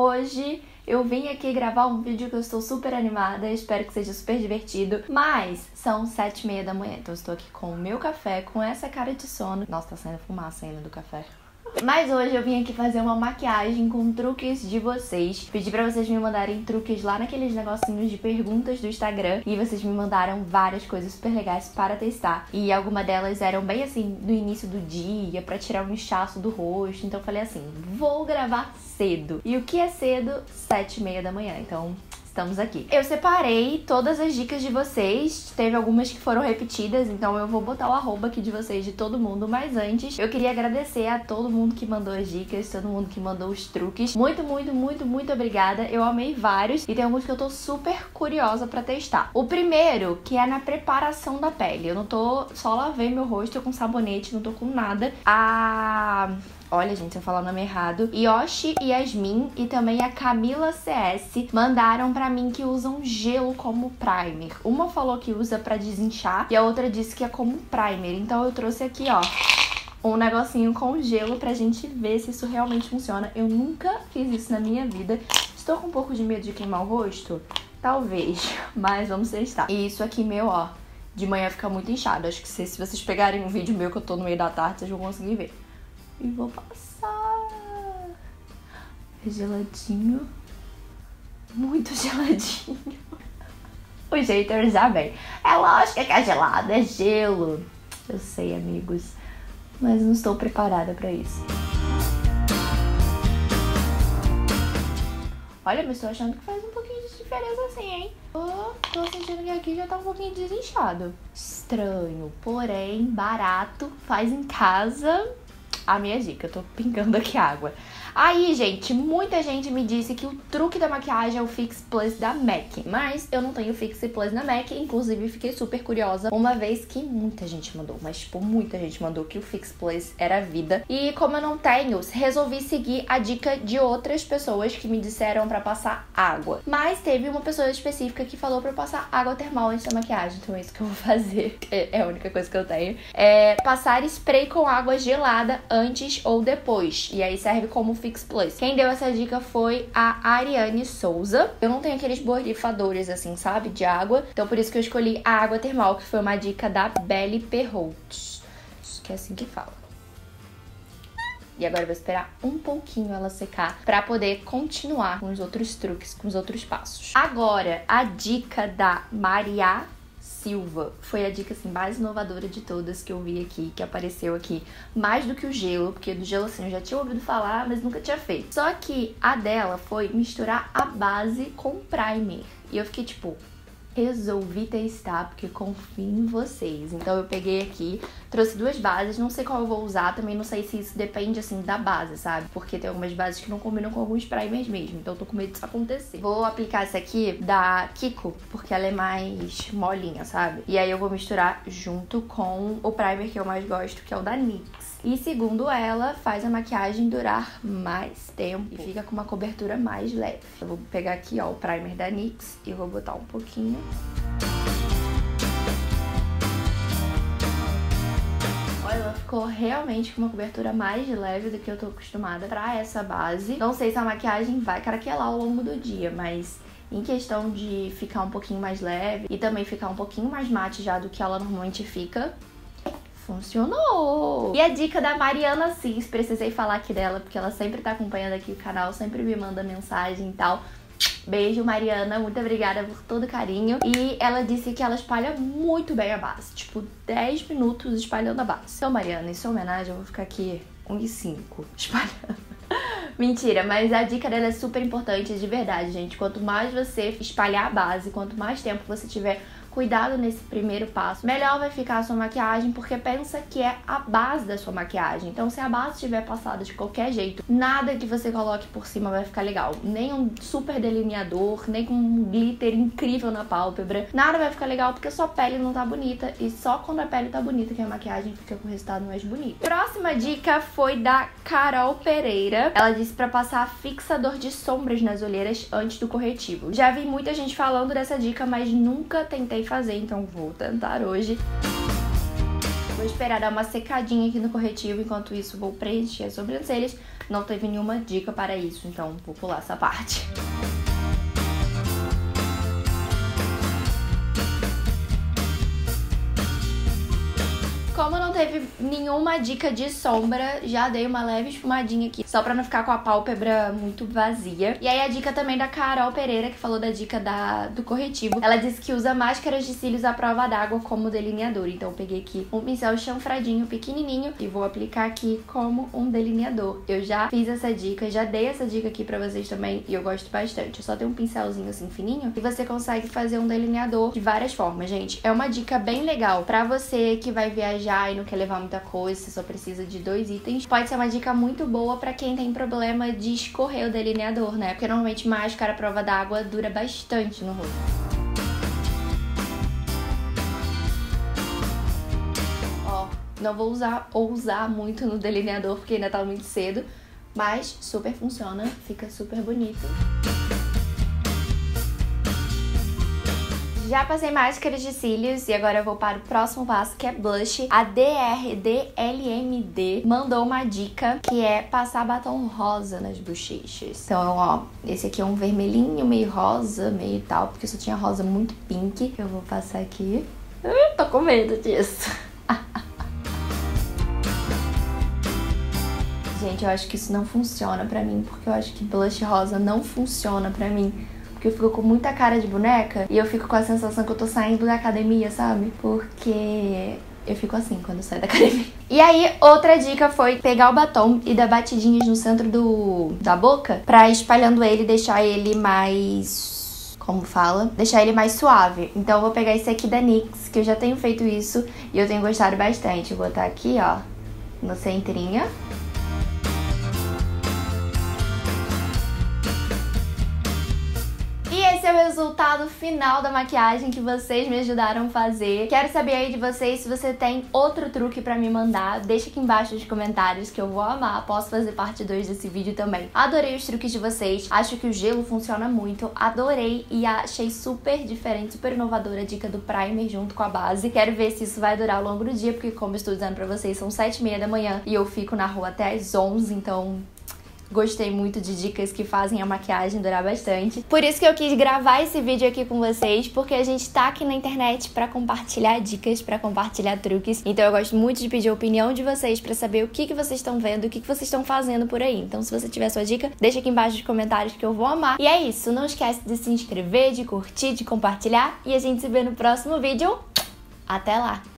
Hoje eu vim aqui gravar um vídeo que eu estou super animada, espero que seja super divertido. Mas são sete e meia da manhã, então eu estou aqui com o meu café, com essa cara de sono. Nossa, tá saindo fumaça ainda do café. Mas hoje eu vim aqui fazer uma maquiagem com truques de vocês. Pedi pra vocês me mandarem truques lá naqueles negocinhos de perguntas do Instagram. E vocês me mandaram várias coisas super legais para testar. E algumas delas eram bem assim, no início do dia, pra tirar um inchaço do rosto. Então eu falei assim, vou gravar cedo. E o que é cedo? Sete e meia da manhã. Então estamos aqui. Eu separei todas as dicas de vocês, teve algumas que foram repetidas, então eu vou botar o arroba aqui de vocês, de todo mundo, mas antes eu queria agradecer a todo mundo que mandou as dicas, todo mundo que mandou os truques. Muito, muito, muito, muito obrigada. Eu amei vários e tem alguns que eu tô super curiosa para testar. O primeiro, que é na preparação da pele. Eu não tô só lavei meu rosto com sabonete, não tô com nada. A Olha, gente, eu falar o nome errado. Yoshi e Yasmin e também a Camila CS mandaram para mim que usam gelo como primer. Uma falou que usa para desinchar e a outra disse que é como primer. Então eu trouxe aqui, ó, um negocinho com gelo pra gente ver se isso realmente funciona. Eu nunca fiz isso na minha vida. Estou com um pouco de medo de queimar o rosto? Talvez, mas vamos testar. E isso aqui meu, ó, de manhã fica muito inchado. Acho que se, se vocês pegarem um vídeo meu que eu tô no meio da tarde, vocês vão conseguir ver e vou passar. É geladinho. Muito geladinho. O jeito já vem. É lógico que é gelado, é gelo. Eu sei, amigos. Mas não estou preparada para isso. Olha, mas estou achando que faz um pouquinho de diferença assim, hein? Oh, tô sentindo que aqui já tá um pouquinho desinchado. Estranho, porém barato. Faz em casa a minha dica. Eu tô pingando aqui água. Aí, gente, muita gente me disse que o truque da maquiagem é o Fix Plus da MAC, mas eu não tenho Fix Plus na MAC, inclusive fiquei super curiosa, uma vez que muita gente mandou, mas tipo, muita gente mandou que o Fix Plus era vida. E como eu não tenho, resolvi seguir a dica de outras pessoas que me disseram para passar água. Mas teve uma pessoa específica que falou para passar água termal antes da maquiagem, então é isso que eu vou fazer. É a única coisa que eu tenho. É passar spray com água gelada antes ou depois. E aí serve como Fix Plus. Quem deu essa dica foi a Ariane Souza. Eu não tenho aqueles borrifadores assim, sabe, de água. Então por isso que eu escolhi a água termal, que foi uma dica da Belle Perrault. Que é assim que fala. E agora eu vou esperar um pouquinho ela secar para poder continuar com os outros truques, com os outros passos. Agora, a dica da Maria Silva foi a dica assim mais inovadora de todas que eu vi aqui, que apareceu aqui, mais do que o gelo, porque do gelo assim eu já tinha ouvido falar, mas nunca tinha feito. Só que a dela foi misturar a base com primer. E eu fiquei tipo, resolvi testar porque confio em vocês. Então eu peguei aqui, trouxe duas bases, não sei qual eu vou usar, também não sei se isso depende assim da base, sabe? Porque tem algumas bases que não combinam com alguns primers mesmo, então eu tô com medo disso acontecer. Vou aplicar essa aqui da Kiko, porque ela é mais molinha, sabe? E aí eu vou misturar junto com o primer que eu mais gosto, que é o da NYX. E segundo ela, faz a maquiagem durar mais tempo e fica com uma cobertura mais leve. Eu vou pegar aqui, ó, o primer da NYX e vou botar um pouquinho. Ficou realmente com uma cobertura mais leve do que eu tô acostumada pra essa base. Não sei se a maquiagem vai craquelar ao longo do dia, mas em questão de ficar um pouquinho mais leve e também ficar um pouquinho mais mate já do que ela normalmente fica, funcionou! E a dica da Mariana Cis, precisei falar aqui dela, porque ela sempre tá acompanhando aqui o canal, sempre me manda mensagem e tal. Beijo, Mariana, muito obrigada por todo o carinho. E ela disse que ela espalha muito bem a base, tipo 10 minutos espalhando a base. Então, Mariana, em sua homenagem, eu vou ficar aqui 1 e 5 espalhando. Mentira, mas a dica dela é super importante, de verdade, gente. Quanto mais você espalhar a base, quanto mais tempo você tiver cuidado nesse primeiro passo, melhor vai ficar a sua maquiagem, porque pensa que é a base da sua maquiagem. Então, se a base estiver passada de qualquer jeito, nada que você coloque por cima vai ficar legal. Nem um super delineador, nem com um glitter incrível na pálpebra. Nada vai ficar legal porque sua pele não tá bonita. E só quando a pele tá bonita que a maquiagem fica com o resultado mais bonito. Próxima dica foi da Carol Pereira. Ela disse para passar fixador de sombras nas olheiras antes do corretivo. Já vi muita gente falando dessa dica, mas nunca tentei fazer, então vou tentar hoje. Vou esperar dar uma secadinha aqui no corretivo, enquanto isso vou preencher as sobrancelhas. Não teve nenhuma dica para isso, então vou pular essa parte. Nenhuma dica de sombra, já dei uma leve esfumadinha aqui, só pra não ficar com a pálpebra muito vazia. E aí a dica também da Carol Pereira, que falou da dica da, do corretivo. Ela disse que usa máscaras de cílios à prova d'água como delineador. Então eu peguei aqui um pincel chanfradinho, pequenininho, e vou aplicar aqui como um delineador. Eu já fiz essa dica, já dei essa dica aqui pra vocês também, e eu gosto bastante. Eu só tenho um pincelzinho assim fininho, e você consegue fazer um delineador de várias formas, gente. É uma dica bem legal pra você que vai viajar viajar e não quer levar muita coisa, você só precisa de dois itens, pode ser uma dica muito boa para quem tem problema de escorrer o delineador, né? Porque normalmente máscara à prova d'água dura bastante no rosto. Ó, não vou usar ou usar muito no delineador porque ainda tá muito cedo, mas super funciona, fica super bonito. Já passei máscaras de cílios e agora eu vou para o próximo passo que é blush. A DRDLMD mandou uma dica que é passar batom rosa nas bochechas. Então, ó, esse aqui é um vermelhinho, meio rosa, meio tal, porque eu só tinha rosa muito pink. Eu vou passar aqui. Eu tô com medo disso. Gente, eu acho que isso não funciona pra mim, porque eu acho que blush rosa não funciona pra mim porque eu fico com muita cara de boneca e eu fico com a sensação que eu tô saindo da academia, sabe? Porque eu fico assim quando saio da academia. E aí, outra dica foi pegar o batom e dar batidinhas no centro do, da boca pra espalhando ele deixar ele mais como fala, deixar ele mais suave. Então eu vou pegar esse aqui da NYX, que eu já tenho feito isso e eu tenho gostado bastante. Vou botar aqui, ó, no centrinho. Resultado final da maquiagem que vocês me ajudaram a fazer. Quero saber aí de vocês se você tem outro truque pra me mandar. Deixa aqui embaixo nos comentários que eu vou amar. Posso fazer parte 2 desse vídeo também. Adorei os truques de vocês. Acho que o gelo funciona muito. Adorei e achei super diferente, super inovadora a dica do primer junto com a base. Quero ver se isso vai durar ao longo do dia, porque como eu estou dizendo pra vocês, são 7 e meia da manhã e eu fico na rua até as 11, então Gostei muito de dicas que fazem a maquiagem durar bastante. Por isso que eu quis gravar esse vídeo aqui com vocês, porque a gente tá aqui na internet para compartilhar dicas, para compartilhar truques. Então eu gosto muito de pedir a opinião de vocês para saber o que, que vocês estão vendo, o que, que vocês estão fazendo por aí. Então se você tiver sua dica, deixa aqui embaixo nos comentários que eu vou amar. E é isso, não esquece de se inscrever, de curtir, de compartilhar e a gente se vê no próximo vídeo. Até lá!